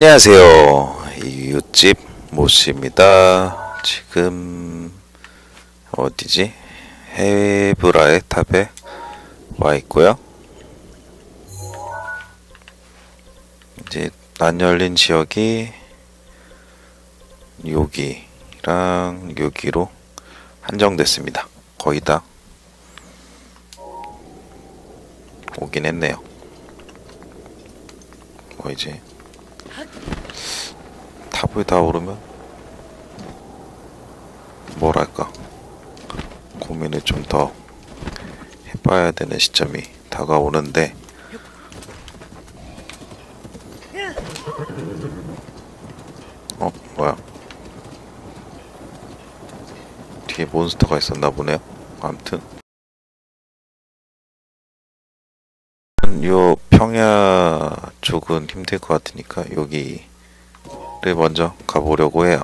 안녕하세요. 이웃집 모씨입니다. 지금 어디지? 헤브라의 탑에 와 있고요. 이제 안 열린 지역이 여기랑 여기로 한정됐습니다. 거의 다 오긴 했네요. 뭐 이제 탑을 다 오르면 뭐랄까 고민을 좀 더 해봐야 되는 시점이 다가오는데 어 뭐야? 뒤에 몬스터가 있었나 보네요. 아무튼. 요 평야 쪽은 힘들 것 같으니까 여기 를 먼저 가보려고 해요.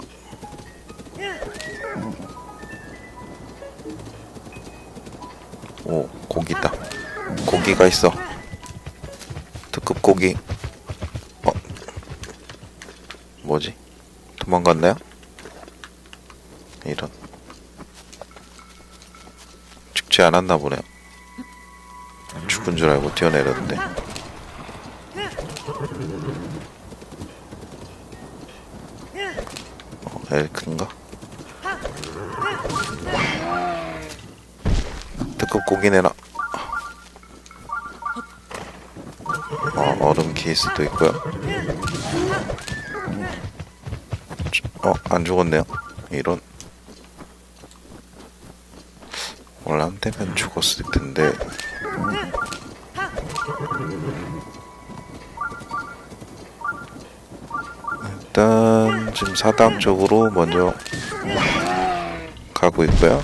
오 고기다. 고기가 있어. 특급 고기. 어 뭐지? 도망갔나요? 이런. 죽지 않았나 보네요. 죽은 줄 알고 뛰어내렸는데 어, 엘크인가? 특급 고기 내놔. 어, 얼음 케이스도 있고요. 어, 안 죽었네요. 이런. 원래 한 대면 죽었을 텐데. 일단 지금 사당 쪽으로 먼저 가고 있고요.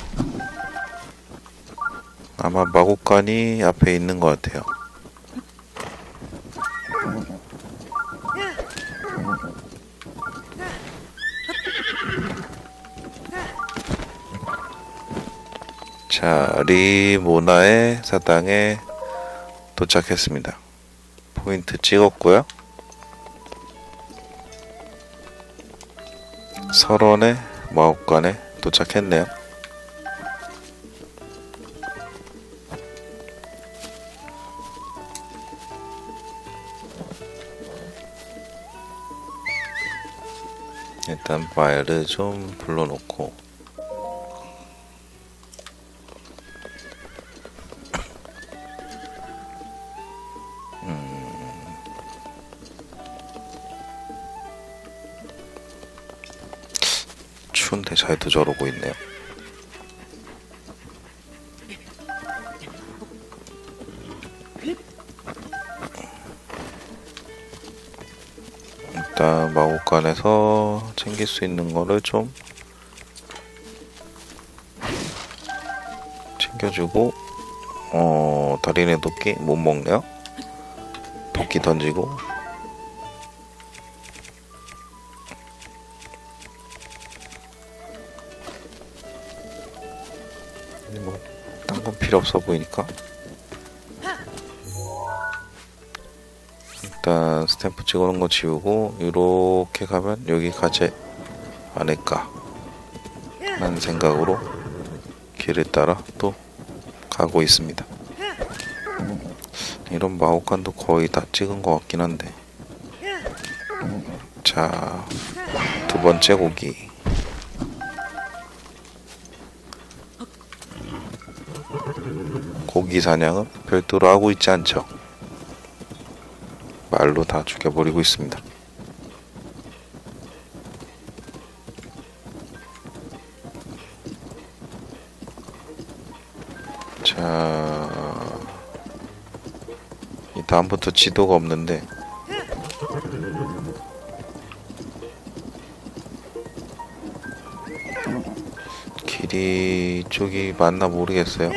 아마 마곡간이 앞에 있는 것 같아요. 자, 리모나의 사당에 도착했습니다. 포인트 찍었고요. 설원의 마법관에 도착했네요. 일단 마일을 좀 불러놓고 추운데 잘도 저러고 있네요. 일단 마곡간에서 챙길 수 있는 거를 좀 챙겨주고 어 다리네 도끼 못 먹네요. 도끼 던지고 필요 없어 보이니까. 일단 스탬프 찍어놓은 거 지우고 이렇게 가면 여기 가지 않을까. 하는 생각으로 길을 따라 또 가고 있습니다. 이런 마오칸도 거의 다 찍은 것 같긴 한데. 자 두 번째 고기 고기 사냥은 별도로 하고 있지 않죠. 말로 다 죽여버리고 있습니다. 자, 이 다음부터 지도가 없는데 길이 쪽이 맞나 모르겠어요.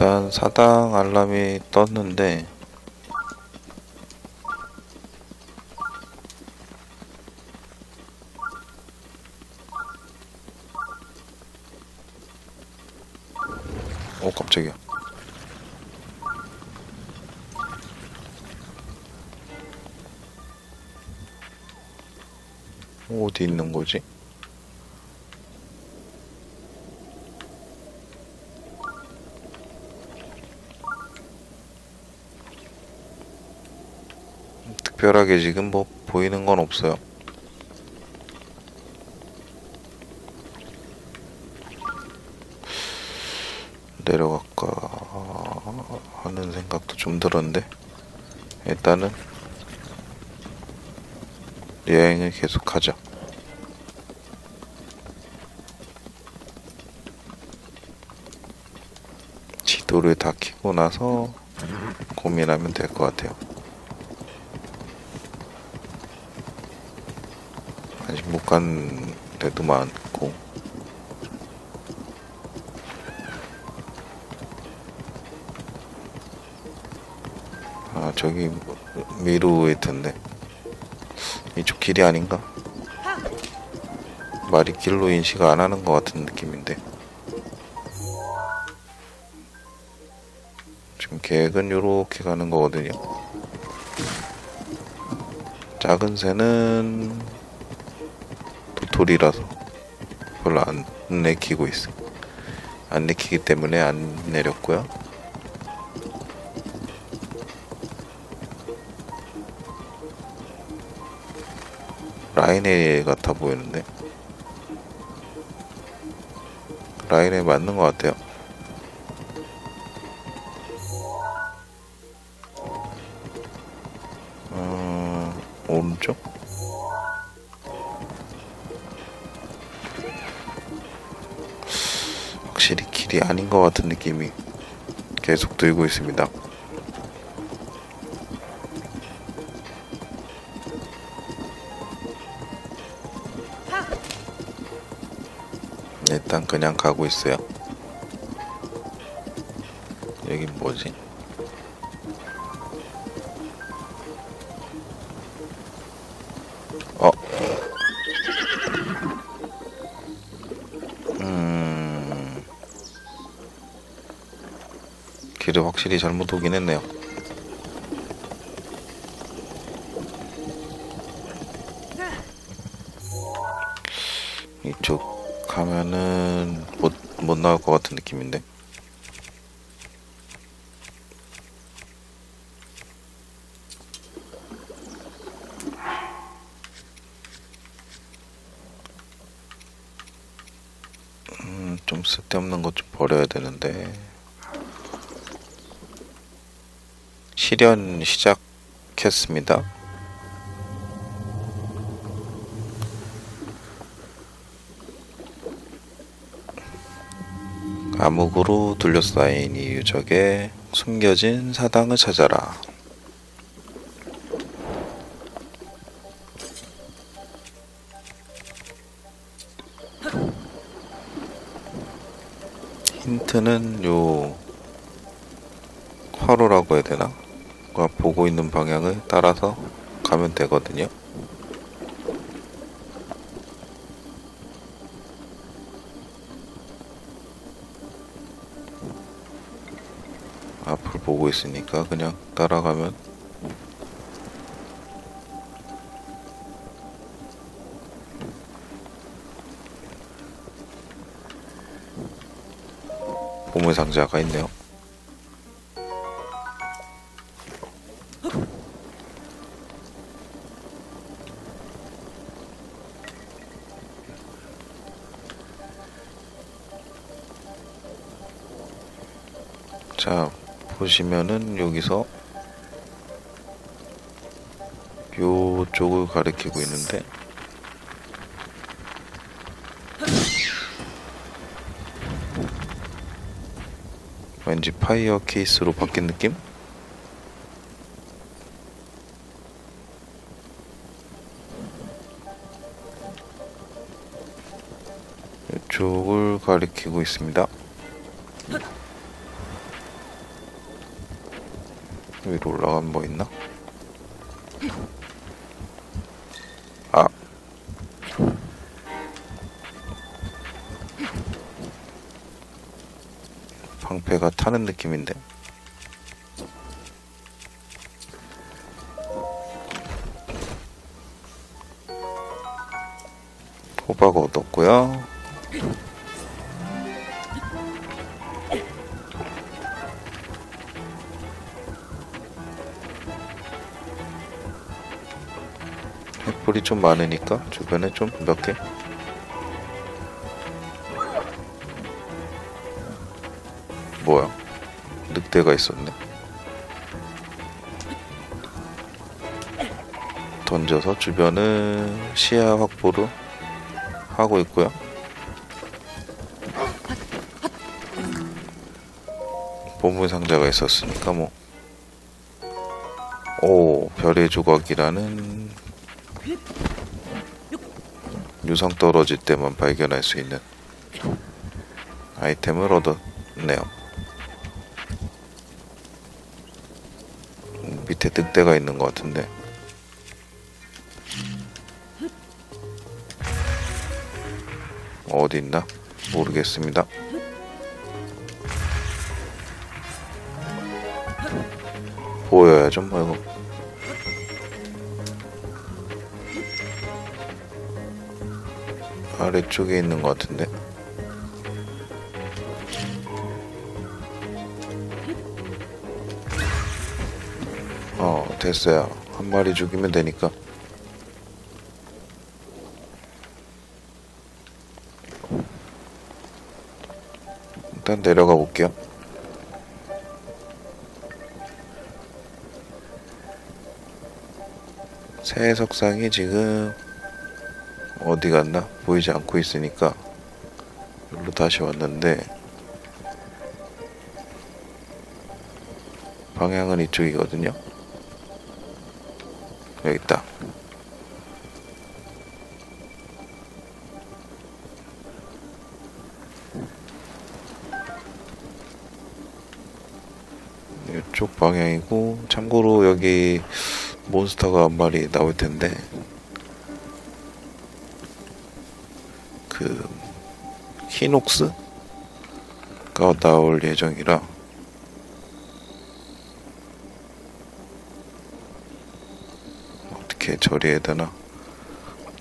일단 사당 알람이 떴는데 오 깜짝이야 어디 있는 거지? 특별하게 지금 뭐 보이는 건 없어요. 내려갈까 하는 생각도 좀 들었는데 일단은 여행을 계속하자. 지도를 다 켜고 나서 고민하면 될 것 같아요. 아직 못 간 데도 많고. 아 저기 미루일 텐데 이쪽 길이 아닌가? 말이 길로 인식 안 하는 것 같은 느낌인데. 지금 계획은 요렇게 가는 거거든요. 작은 새는 도토리라서 별로 안 내키고 있어 안 내키기 때문에 안 내렸고요. 라인에 같아 보이는데? 라인에 맞는 것 같아요. 어, 오른쪽? 확실히 아닌 것 같은 느낌이 계속 들고 있습니다. 일단 그냥 가고 있어요. 여긴 뭐지? 길을 확실히 잘못 오긴 했네요. 이쪽 가면은 못, 못 나올 것 같은 느낌인데. 음, 좀 쓸데없는 것 좀 버려야 되는데. 실현 시작했습니다. 암흑으로 둘러싸인 이 유적에 숨겨진 사당을 찾아라. 힌트는 요 화로라고 해야 되나? 가 보고 있는 방향을 따라서 가면 되거든요. 앞을 보고 있으니까 그냥 따라가면 보물 상자가 있네요. 자, 보시면은 여기서 요쪽을 가리키고 있는데 왠지 파이어 케이스로 바뀐 느낌? 이쪽을 가리키고 있습니다. 위로 올라가면 뭐 있나? 아. 배가 타는 느낌인데. 호박 얻었고요. 횃불이 좀 많으니까 주변에 좀 몇 개. 뭐야? 늑대가 있었네. 던져서 주변을 시야 확보를 하고 있고요. 보물 상자가 있었으니까 뭐. 오, 별의 조각이라는 유성 떨어질 때만 발견할 수 있는 아이템을 얻었네요. 음, 밑에 늑대가 있는 것 같은데. 어디 있나? 모르겠습니다. 보여야죠, 뭐 이거. 아래쪽에 있는 것 같은데. 어, 됐어요. 한 마리 죽이면 되니까. 일단 내려가 볼게요. 새 석상이 지금 어디 갔나 보이지 않고 있으니까 여기로 다시 왔는데 방향은 이쪽이거든요. 여기 있다. 이쪽 방향이고 참고로 여기 몬스터가 한 마리 나올 텐데 그 히녹스가 나올 예정이라 어떻게 처리해야 되나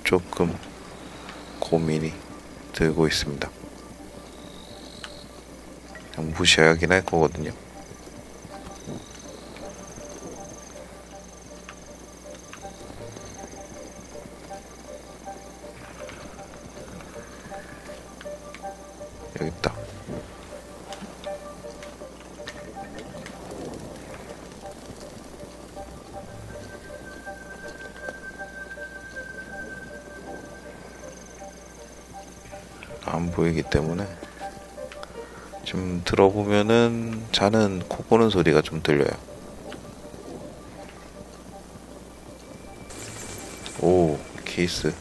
조금 고민이 들고 있습니다. 무시하긴 할 거거든요. 들어보면은 자는 코 고는 소리가 좀 들려요. 오, 케이스.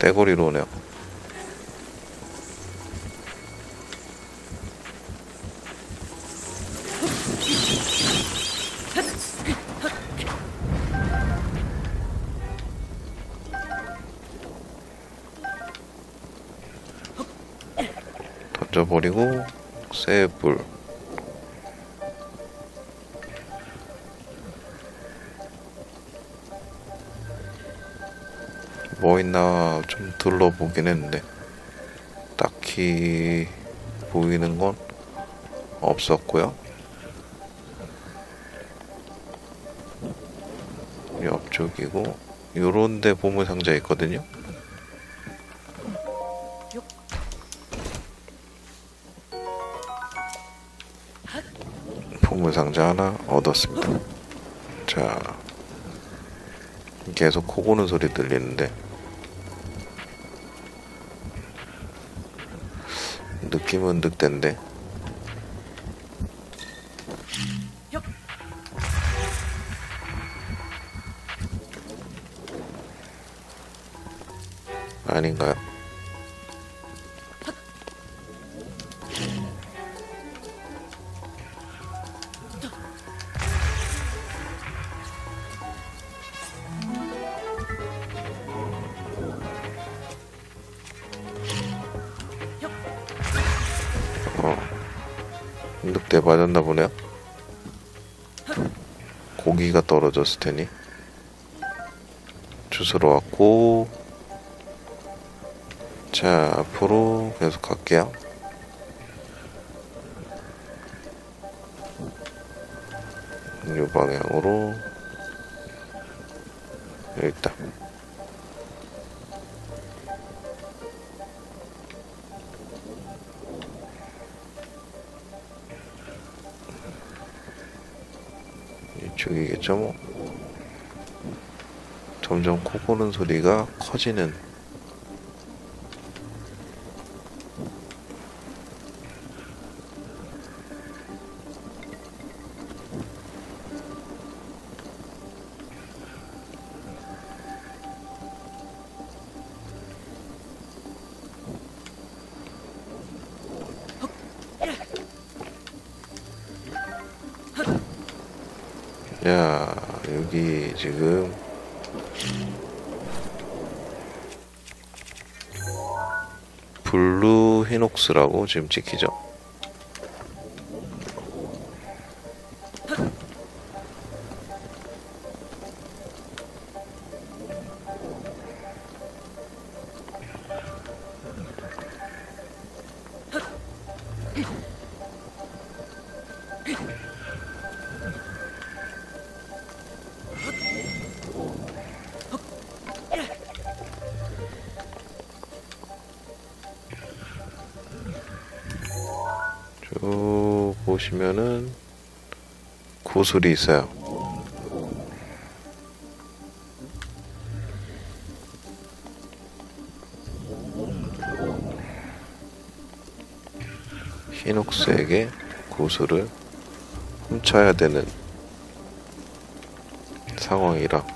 떼거리로 오네요. 던져버리고 쇠불. 뭐 있나 좀 둘러보긴 했는데 딱히 보이는 건 없었고요. 옆쪽이고 요런 데 보물 상자 있거든요 보물 상자 하나 얻었습니다. 자, 계속 코 고는 소리 들리는데 느낌은 늑대인데 아닌가요? 맞았나 보네요. 고기가 떨어졌을 테니 주스러 왔고 자 앞으로 계속 갈게요. 이 방향으로 여기 있다. 점점 코 고는 소리가 커지는 블루 히녹스라고 지금 찍히죠 보시면은 구슬이 있어요. 히녹스에게 구슬을 훔쳐야 되는 상황이라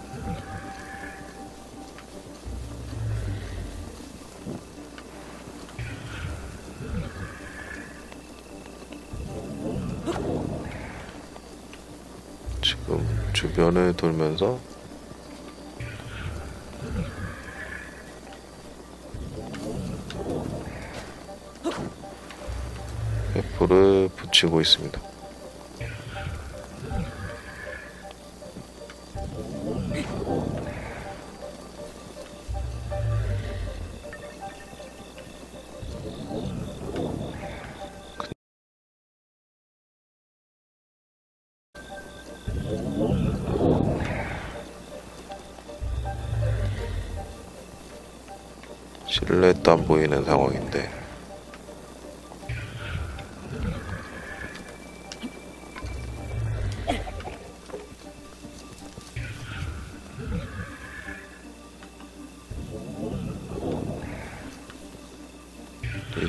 주변을 돌면서 F를 붙이고 있습니다.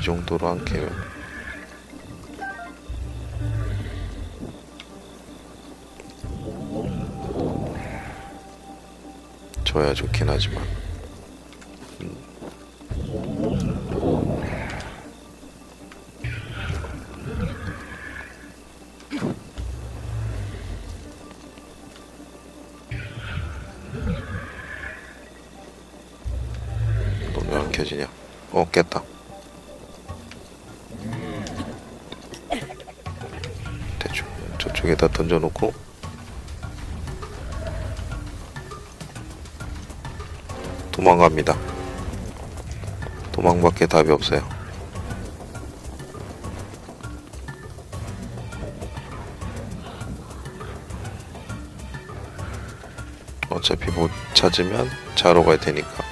이 정도로 안 캐면 줘야 좋긴 하지만 답이 없어요. 어차피 못 찾으면 자러 가야 되니까.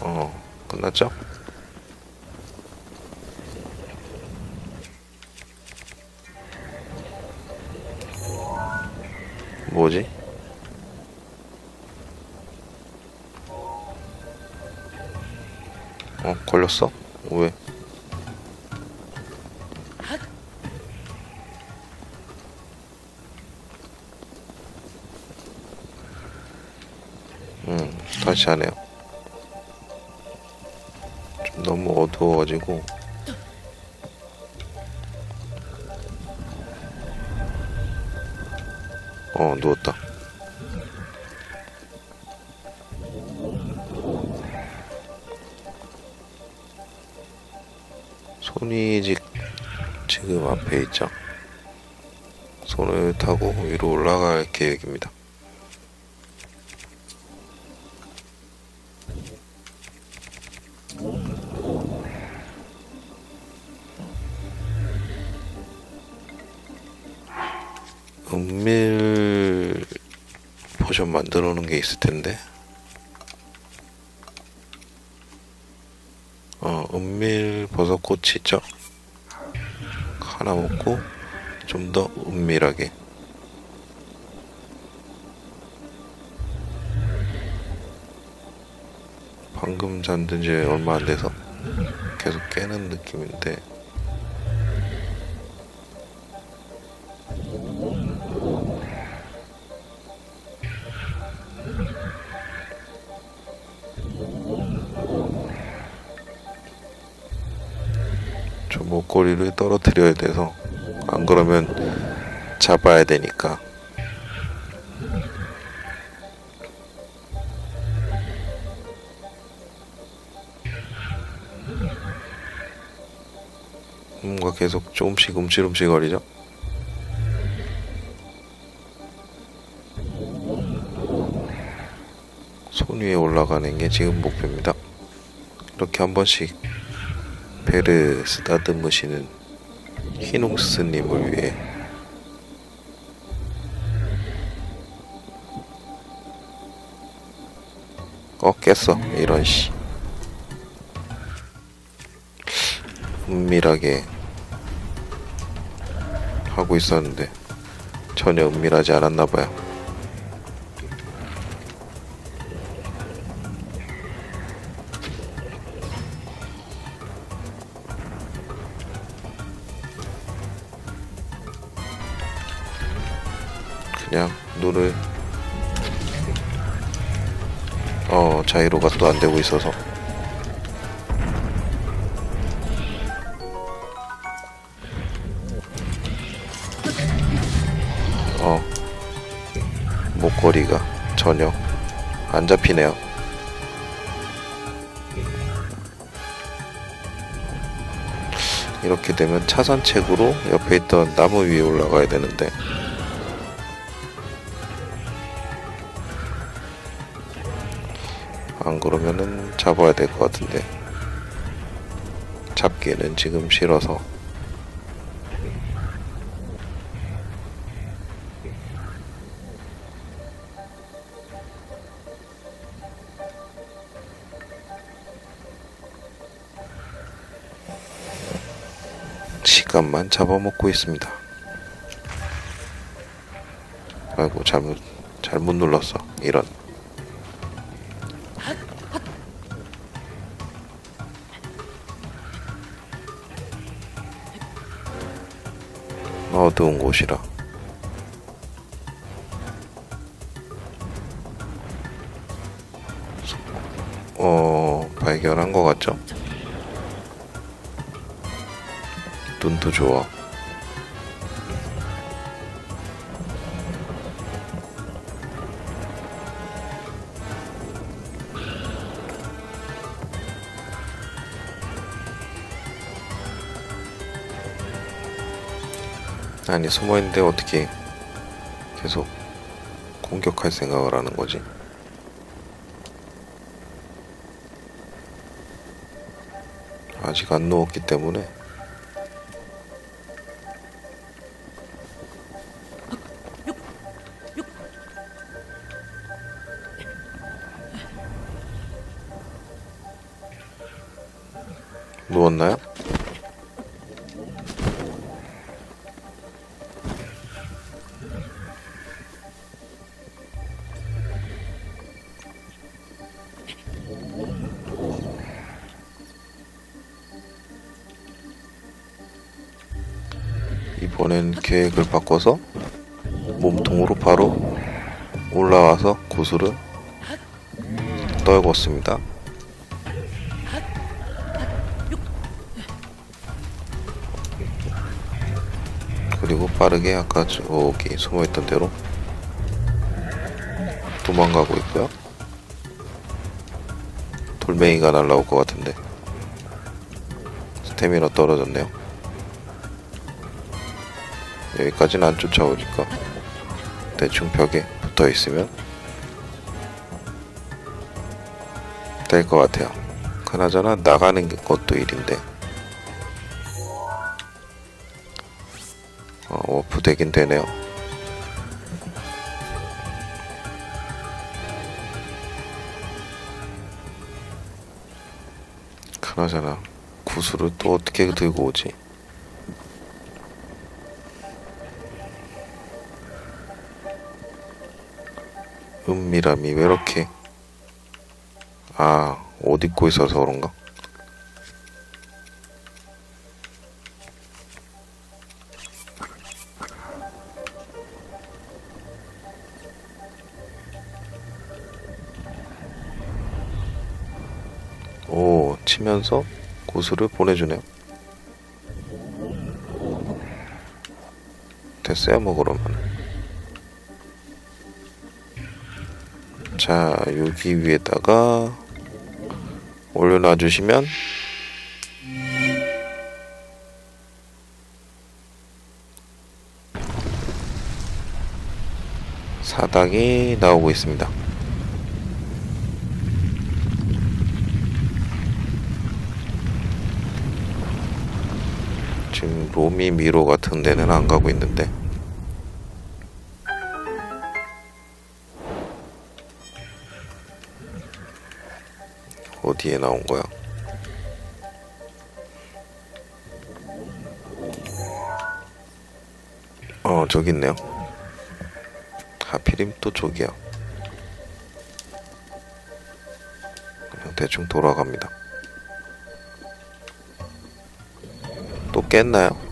어, 끝났죠? 걸렸어? 왜? 음, 다시 하네요. 좀 너무 어두워가지고. 어, 누웠다. 손이 지- 지금 앞에 있죠. 손을 타고 위로 올라갈 계획입니다. 은밀 포션 만들어 놓은 게 있을 텐데. 있죠? 하나 먹고 좀 더 은밀하게. 방금 잠든 지 얼마 안 돼서 계속 깨는 느낌인데 저 목걸이를 떨어뜨려야 돼서 안 그러면 잡아야 되니까 뭔가 계속 조금씩 움찔움찔거리죠. 손 위에 올라가는 게 지금 목표입니다. 이렇게 한 번씩 배를 쓰다듬으시는 히농스님을 위해 어 깼어 이런 씨 은밀하게 하고 있었는데 전혀 은밀하지 않았나 봐요. 눈을 어 자이로가 또 안 되고 있어서. 어 목걸이가 전혀 안 잡히네요. 이렇게 되면 차선책으로 옆에 있던 나무 위에 올라가야 되는데 안 그러면은 잡아야 될 것 같은데. 잡기는 지금 싫어서. 시간만 잡아먹고 있습니다. 아이고 잘못 잘못 눌렀어. 이런 어두운 곳이라 어 발견한 것 같죠? 눈도 좋아. 아니 숨어있는데 어떻게 계속 공격할 생각을 하는 거지? 아직 안 누웠기 때문에 바꿔서 몸통으로 바로 올라와서 구슬을 떨궜습니다. 그리고 빠르게 아까 저기 숨어있던 대로 도망가고 있고요. 돌멩이가 날라올 것 같은데 스태미너 떨어졌네요. 여기까지는 안 쫓아오니까 대충 벽에 붙어 있으면 될 것 같아요. 그나저나 나가는 것도 일인데 어, 워프 되긴 되네요. 그나저나 구슬을 또 어떻게 들고 오지? 은미람이 왜 이렇게 아 옷 입고 있어서 그런가? 오 치면서 구슬을 보내주네요. 됐어요 뭐 그러면. 자 여기 위에다가 올려놔 주시면 사당이 나오고 있습니다. 지금 로미 미로 같은 데는 안 가고 있는데 어디에 나온 거야? 어 저기 있네요. 하필이면 또 저기야. 그냥 대충 돌아갑니다. 또 깼나요?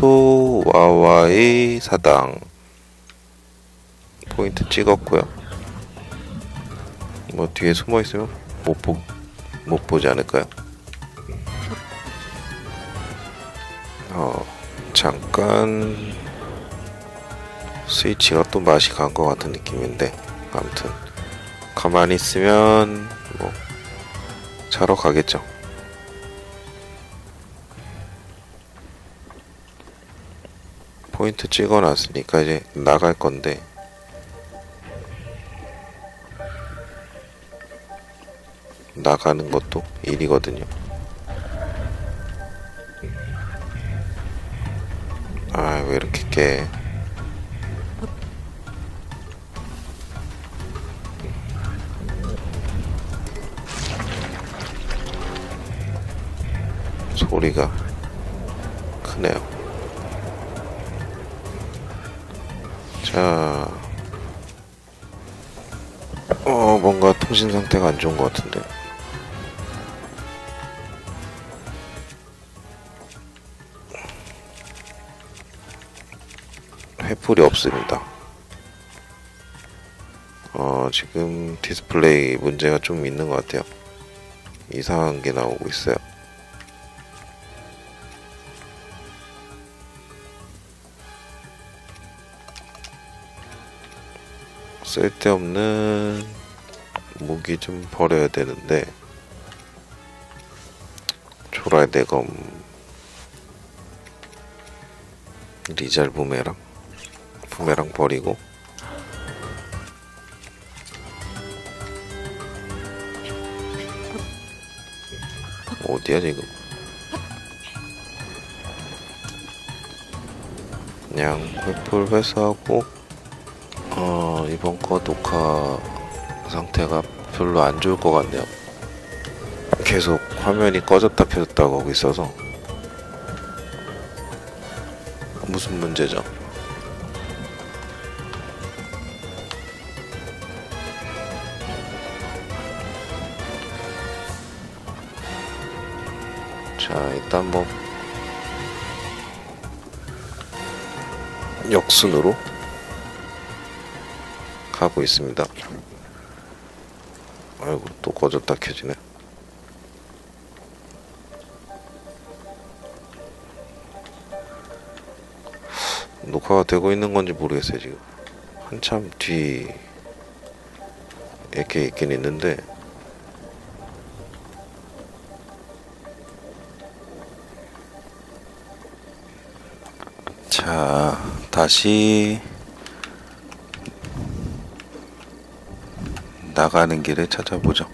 키토 와와의 사당 포인트 찍었고요. 뭐 뒤에 숨어 있으면 못 보, 못 보지 않을까요? 어, 잠깐 스위치가 또 맛이 간 것 같은 느낌인데 아무튼 가만히 있으면 뭐 자러 가겠죠. 포인트 찍어놨으니까 이제 나갈 건데 나가는 것도 일이거든요. 아, 왜 이렇게 깨? 소리가 크네요. 자, 어, 뭔가 통신 상태가 안 좋은 것 같은데. 횃불이 없습니다. 어, 지금 디스플레이 문제가 좀 있는 것 같아요. 이상한 게 나오고 있어요. 쓸데없는 무기 좀 버려야 되는데 조라의 대검 리잘 부메랑 부메랑 버리고 어디야 지금? 그냥 횃불 회수하고 어, 이번 거 녹화 상태가 별로 안 좋을 것 같네요. 계속 화면이 꺼졌다 켜졌다 하고 있어서 무슨 문제죠? 자, 일단 뭐 역순으로 가고 있습니다. 아이고 또 꺼졌다 켜지네. 녹화가 되고 있는 건지 모르겠어요 지금. 한참 뒤 이렇게 있긴 있는데 자 다시 나가는 길을 찾아보죠.